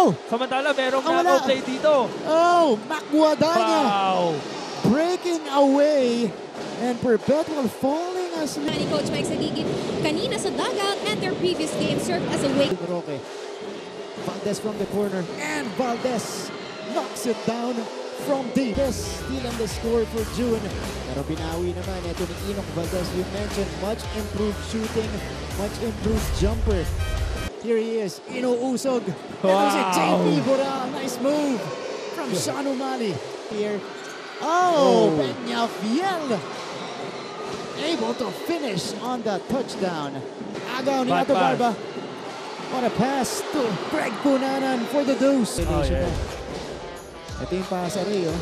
Oh! Samantala, merong wala. knockout play dito. Oh! Mac Guadaña Wow! breaking away and Perpetual falling asleep. ni Coach Mike Sagigit kanina sa dugout and their previous game served as a wake Roque. Valdez from the corner and Valdez knocks it down from deep. This still on the score for June. Pero binawi naman ito ni Enoch Valdez. You mentioned much improved shooting, much improved jumper. Here he is, Ino Usog. Wow. JP Boral. Uh, nice move from Sean Umali. Here. Oh, Oh. Able to finish on the touchdown. Agaw ni Bad Barba. What a pass to Greg Cunanan for the deuce. Oh, yeah. Ito yung pasa Rio.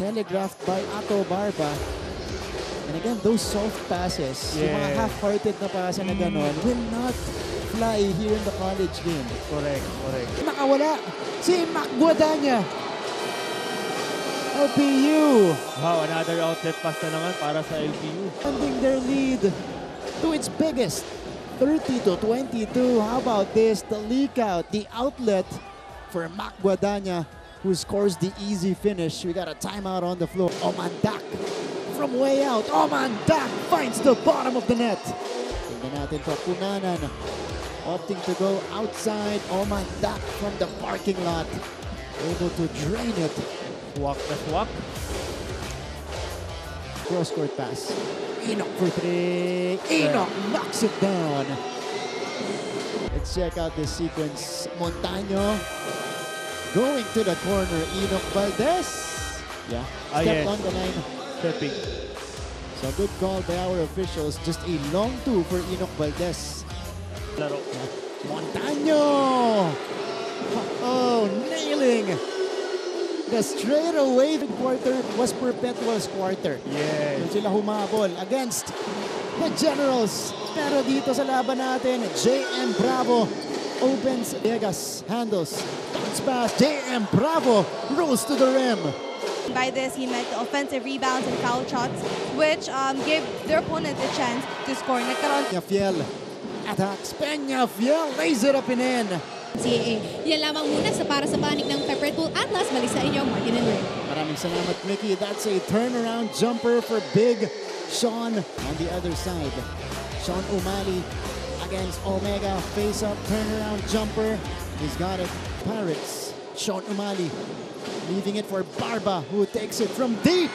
Telegraphed by Ato Barba. And again, those soft passes, yung mga Yeah. half-hearted na pasa na mm. ganon, will not fly here in the college game. Correct, correct. Nakawala si Mac Guadaña. LPU Wow, another outlet pass na naman para sa LPU. extending their lead to its biggest 30 to 22. How about this? The leak out, the outlet for Mac Guadaña who scores the easy finish. We got a timeout on the floor. Oman Dak from way out. Oman Dak finds the bottom of the net. Tingnan natin to. Cunanan opting to go outside. Oman Dak from the parking lot. Able to drain it. Walk na walk. Cross-court pass. Enoch for three. Enoch knocks it down. Let's check out this sequence. Montaño going to the corner. Enoch Valdez. Yeah. Ah, Step yes. on the line. Stepping. So good call by our officials. Just a long two for Enoch Valdez. Laro. Montaño! Oh, nailing! The straightaway quarter was Perpetual's quarter. Yes. Doon sila humabol against the Generals. Pero dito sa laban natin, JM Bravo opens Vegas, handles, bounce pass, JM Bravo rolls to the rim. By this, he meant the offensive rebounds and foul shots, which um, gave their opponent a chance to score. Nagkaroon Peñafiel attacks, Peñafiel lays it up and in. CAA. Yan lamang muna sa para sa panig ng Perpetual Altas. Balik sa inyo, Martin and Ray. Maraming salamat, Mickey. That's a turnaround jumper for big Sean on the other side. Sean Umali against Omega. Face up, turnaround jumper. He's got it. Pirates. Sean Umali leaving it for Barba, who takes it from deep.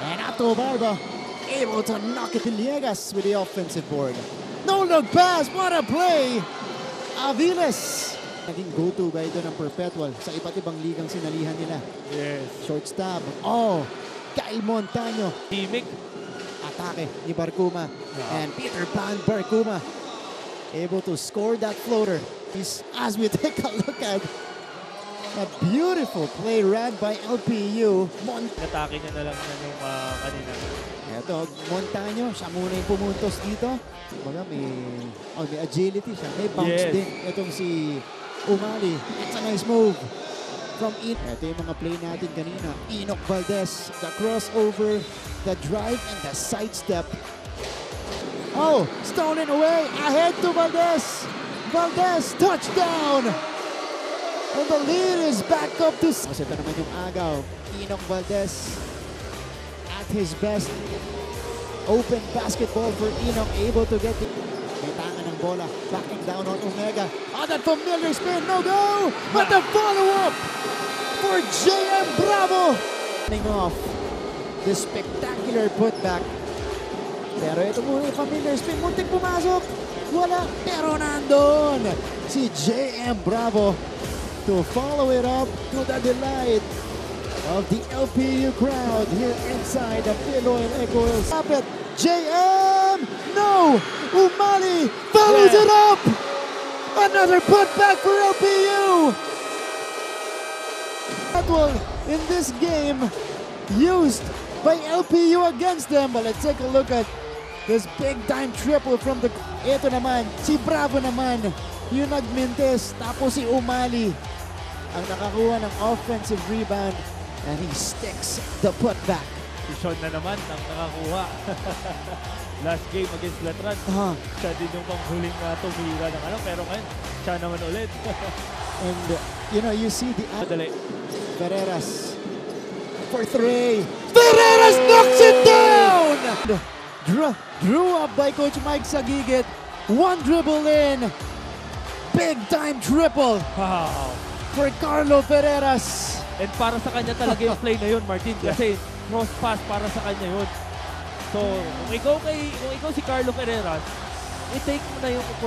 And Ato Barba able to knock it to Liegas with the offensive board. No look pass. What a play. Aviles. Naging go-to guy doon ng Perpetual sa iba't ibang ligang sinalihan nila. Yes. Short stab. Oh, Kyle Montaño. Teamic. Atake ni Barcuma. And Peter Pan Barcuma able to score that floater. He's, as we take a look at a beautiful play ran by LPU. Mon Natake niya na lang na yung ah, kanina. Eto, Montaño, siya muna yung pumuntos dito. Baga may, oh, may agility siya. May bounce Yes. din. Itong si Umali. It's a nice move from In. Ito yung mga play natin kanina. Enoch Valdez, the crossover, the drive, and the sidestep. Oh, stolen away. Ahead to Valdez. Valdez, touchdown! And the lead is back up to... Mas ito naman yung agaw. Enoch Valdez his best. Open basketball for Enoch, able to get the... May ng bola, backing down on Omega. Oh, that familiar spin, no go! Ah. But the follow-up for JM Bravo! Running off the spectacular putback. Pero ito muna yung familiar spin, muntik pumasok. Wala, pero nandun si JM Bravo to follow it up to the delight of the LPU crowd here inside the Pinoy Echo Stop it. JM! No! Umali follows Yeah. it up! Another putback for LPU! That one in this game used by LPU against them. But let's take a look at this big time triple from the... Ito naman, si Bravo naman, yung nagmintes. Tapos si Umali ang nakakuha ng offensive rebound and he sticks the putback. Si Sean na naman ang nakakuha. last game against Latran, Ah, siya din yung panghuling uh, tumira ng ano. Pero ngayon, siya naman ulit. and uh, you know, you see the Madali. Ferreras for three. Ferreras knocks it down! Drew, drew up by Coach Mike Sagigit. One dribble in. Big time triple Wow. for Carlo Ferreras. And para sa kanya talaga yung play na yun, Martin. Kasi cross pass para sa kanya yun. So, kung ikaw, kay, kung ikaw si Carlo Ferreras, i-take mo na yung